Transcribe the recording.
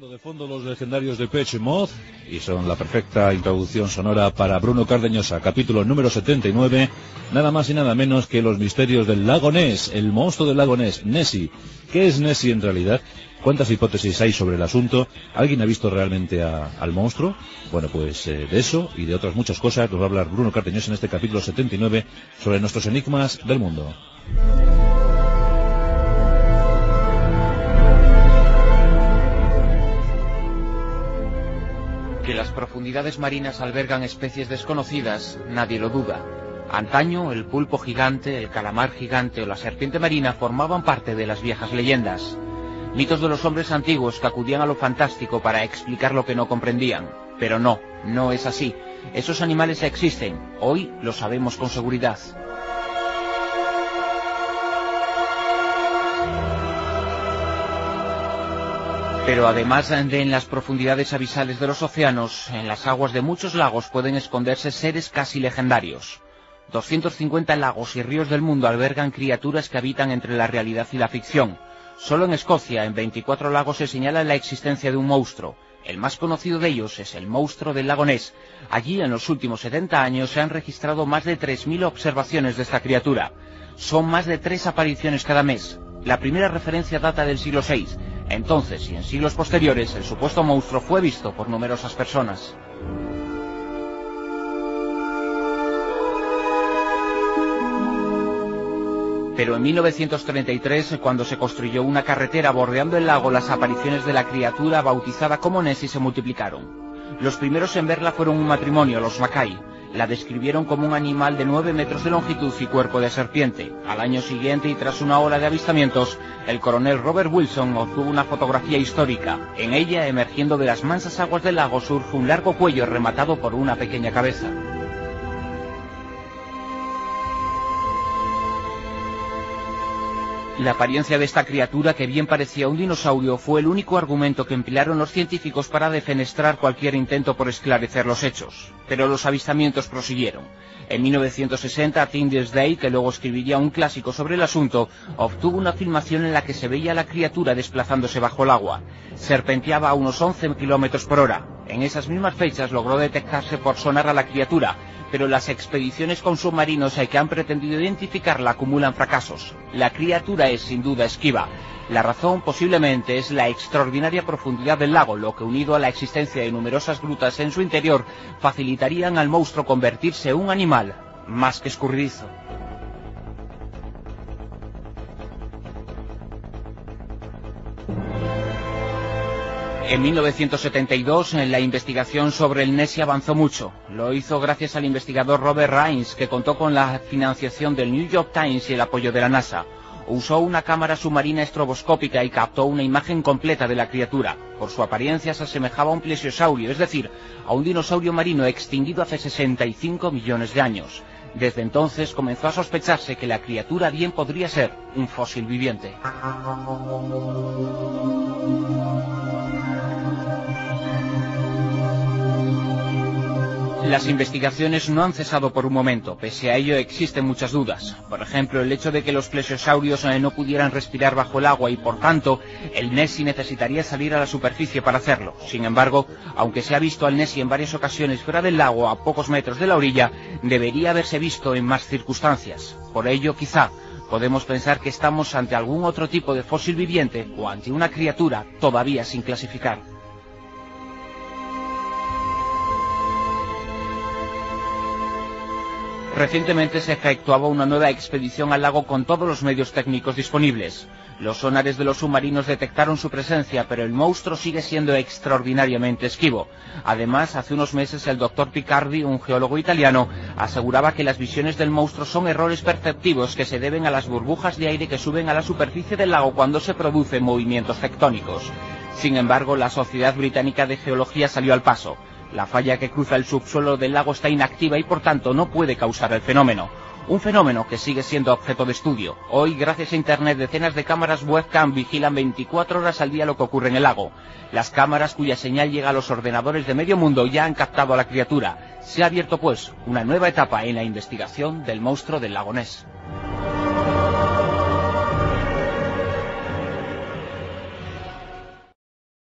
De fondo los legendarios de Pech Moth y son la perfecta introducción sonora para Bruno Cardeñosa, capítulo número 79, nada más y nada menos que los misterios del lago Ness, el monstruo del lago Ness, Nessie. ¿Qué es Nessie en realidad? ¿Cuántas hipótesis hay sobre el asunto? ¿Alguien ha visto realmente a- al monstruo? Bueno, pues eh, de eso y de otras muchas cosas nos va a hablar Bruno Cardeñosa en este capítulo 79 sobre nuestros enigmas del mundo. Profundidades marinas albergan especies desconocidas, nadie lo duda. Antaño, el pulpo gigante, el calamar gigante o la serpiente marina formaban parte de las viejas leyendas. Mitos de los hombres antiguos que acudían a lo fantástico para explicar lo que no comprendían. Pero no, no es así. Esos animales existen. Hoy lo sabemos con seguridad. Pero además de en las profundidades abisales de los océanos, en las aguas de muchos lagos pueden esconderse seres casi legendarios. 250 lagos y ríos del mundo albergan criaturas que habitan entre la realidad y la ficción. Solo en Escocia, en 24 lagos, se señala la existencia de un monstruo. El más conocido de ellos es el monstruo del lago Ness. Allí, en los últimos 70 años, se han registrado más de 3.000 observaciones de esta criatura. Son más de tres apariciones cada mes. La primera referencia data del siglo VI. Entonces y en siglos posteriores, el supuesto monstruo fue visto por numerosas personas. Pero en 1933, cuando se construyó una carretera bordeando el lago, las apariciones de la criatura bautizada como Nessie se multiplicaron. Los primeros en verla fueron un matrimonio, los Mackay. La describieron como un animal de 9 metros de longitud y cuerpo de serpiente. Al año siguiente y tras una hora de avistamientos, el coronel Robert Wilson obtuvo una fotografía histórica. En ella, emergiendo de las mansas aguas del lago, surge un largo cuello rematado por una pequeña cabeza. La apariencia de esta criatura, que bien parecía un dinosaurio, fue el único argumento que emplearon los científicos para defenestrar cualquier intento por esclarecer los hechos. Pero los avistamientos prosiguieron. En 1960, Tim Day, que luego escribiría un clásico sobre el asunto, obtuvo una filmación en la que se veía a la criatura desplazándose bajo el agua. Serpenteaba a unos 11 kilómetros por hora. En esas mismas fechas logró detectarse por sonar a la criatura, pero las expediciones con submarinos que han pretendido identificarla acumulan fracasos. La criatura es sin duda esquiva. La razón posiblemente es la extraordinaria profundidad del lago, lo que unido a la existencia de numerosas grutas en su interior facilitarían al monstruo convertirse en un animal más que escurridizo. En 1972 la investigación sobre el Nessie avanzó mucho. Lo hizo gracias al investigador Robert Rhines, que contó con la financiación del New York Times y el apoyo de la NASA. Usó una cámara submarina estroboscópica y captó una imagen completa de la criatura. Por su apariencia se asemejaba a un plesiosaurio, es decir, a un dinosaurio marino extinguido hace 65 millones de años. Desde entonces comenzó a sospecharse que la criatura bien podría ser un fósil viviente. Las investigaciones no han cesado por un momento, pese a ello existen muchas dudas. Por ejemplo, el hecho de que los plesiosaurios eh, no pudieran respirar bajo el agua y por tanto el Nessie necesitaría salir a la superficie para hacerlo. Sin embargo, aunque se ha visto al Nessie en varias ocasiones fuera del lago a pocos metros de la orilla, debería haberse visto en más circunstancias. Por ello, quizá, podemos pensar que estamos ante algún otro tipo de fósil viviente o ante una criatura todavía sin clasificar. Recientemente se efectuaba una nueva expedición al lago con todos los medios técnicos disponibles. Los sonares de los submarinos detectaron su presencia, pero el monstruo sigue siendo extraordinariamente esquivo. Además, hace unos meses el doctor Picardi, un geólogo italiano, aseguraba que las visiones del monstruo son errores perceptivos que se deben a las burbujas de aire que suben a la superficie del lago cuando se producen movimientos tectónicos. Sin embargo, la Sociedad Británica de Geología salió al paso. La falla que cruza el subsuelo del lago está inactiva y por tanto no puede causar el fenómeno. Un fenómeno que sigue siendo objeto de estudio. Hoy, gracias a Internet, decenas de cámaras webcam vigilan 24 horas al día lo que ocurre en el lago. Las cámaras cuya señal llega a los ordenadores de medio mundo ya han captado a la criatura. Se ha abierto, pues, una nueva etapa en la investigación del monstruo del lago Ness.